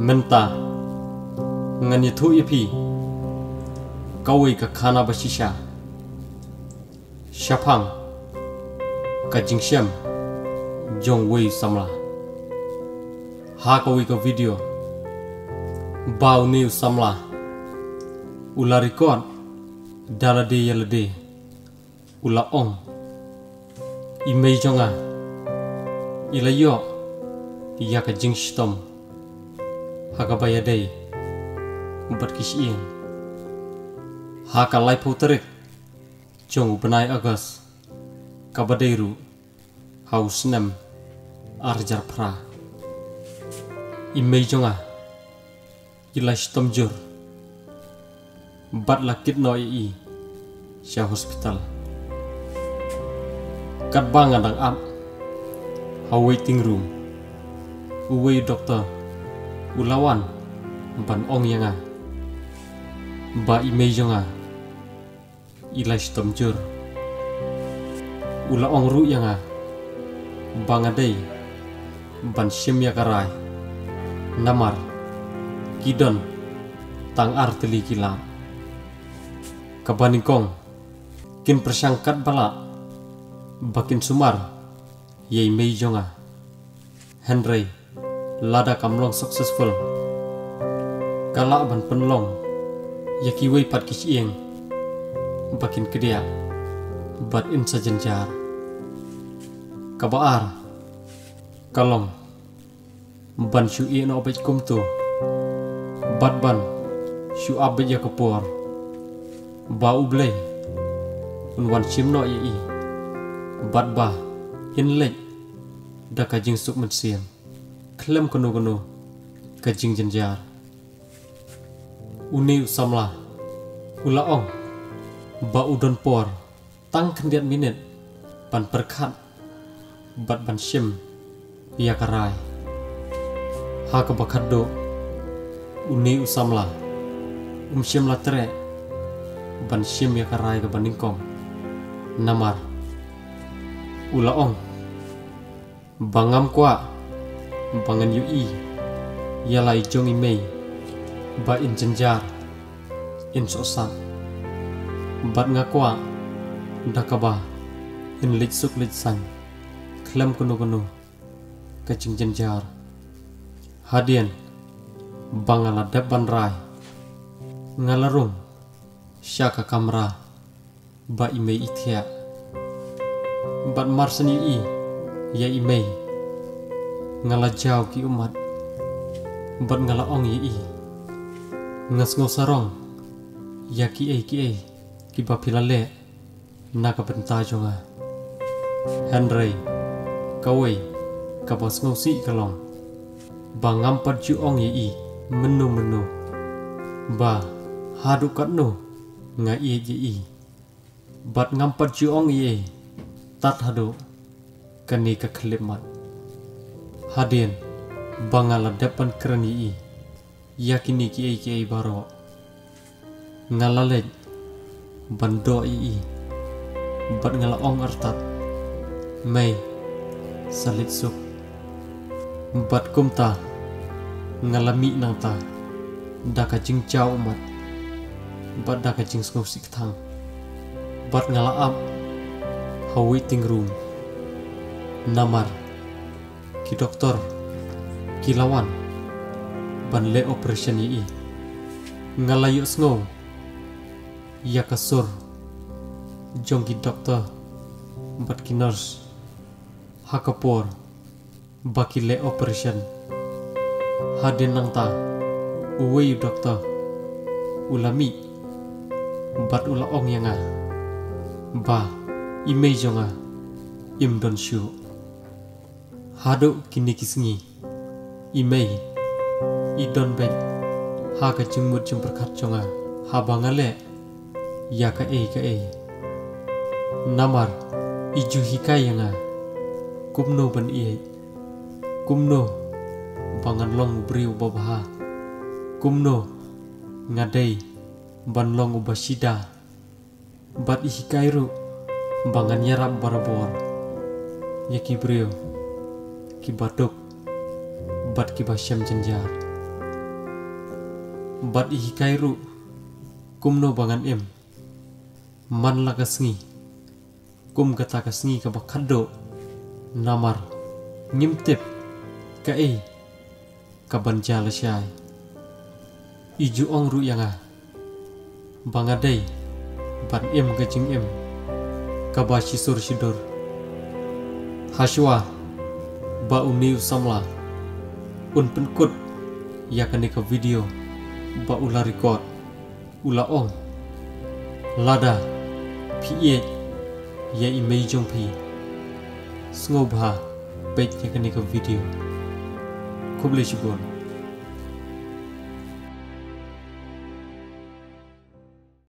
menta ngani thu ipi. Kawi ka khana basisha. Shapang. Ka jingshem. Jong wei samla. Ha kawi ka video. Bau ni samla. Ula record. Dala de yala de. Ula ong. Imei jonga. Ila yo. Ya ka jingstom ha ka baya de bat kish ien. Ha ka lai puterik jong benai agas. Ka badeiru haus nem arjar pra. Imei jonga. Ila stom jur. Bat lakit no i sya hospital. Kat bang adang am. Ha waiting room. Uwe doktor ulawan ban ong yanga ba imei jonga ila stom jur ula ong ru yanga bangadei ban shim yakarai namar kidon tang arteli kila. Kabaningkong kin persangkat bala bakin sumar yei mei jonga henry lada kamlong successful kala ban penlong. Yaki wei pat kis ieng. Bakin kedia bat in sajenjar kabaar. Kalong. Ban shu i no bet kumtu bat ban. Shu abet ya kapur ba uble un wan chim no i. Bat ba. In lek. Da ka jing suk mat siam klem kono kono ka jing jenjar. Uni samla ula ong ba udon por tang kendiat minit ban perkat bat ban shim ya karai. Ha ka bakat do uni usamla um shim la tre ban shim ya karai ka baningkong namar ula ong bangam kwa bangan yu i. Yalai jong i mei. Ba in jenjar. In sosa. Bat nga kwa dakaba in lit suk lit san. Klem kuno kuno kacing jenjar. Hadian bangala depan rai. Ngalarung. Syaka kamera. Ba ime ithia bat marsani i. Ya ime ngala jauh ki umat. Bat ngala ong i i. Ngas ngosarong ya ki e ki e ki ba pilale naka benta jonga. Henry kawai kabas ngosi kalong bangam pat ju ong ye i. Menu menu. Ba hadu kat no nga ye ye i. Bat ngam pat ju ong ye tat hadu kani ka klimat hadien bangala depan keren ye i. Yakini ki e ki baro. Ngalalej bando ye i. Bat ngala ong artat. Mei salit suk. Bat kumta ngalami nang ta. Daka jing chao mat bat daka jing skau sik thang. Bat ngala up ha waiting room namar ki doktor ki lawan. Ban le operation yi ngalayo sngo ya kasur. Jong ki doktor. Bat ki nurse. Hakapor baki le operation. Hadin nang ta. Uwe yu doktor. Ulami bat ula ong yanga. Ba imei jonga. Im hado kini kisngi imei i don bet ha ka jingmut jing perkat jonga ha bangale ya ka e ka e namar iju hikai yanga kumno ban iye kumno bangan long briu babaha. Kumno ngadei ban long ubashida. Bat ihi kairu bangan yarab barabor yaki briu ki batuk bat ki basyam jenjar bat i kairu kumno bangan em. Man laga sngi kum kata ka sngi ka bakado namar nyimtip ka e ka banjala syai. Iju ong ru yanga bangadai ban em ka jing em ka ba sisur sidur haswa ba uni usamla un penkut ya ka video. Ba ula record. Ula ong lada pi e ya imei jong pi. Sngo bha pek ya ka video. Kubli shibon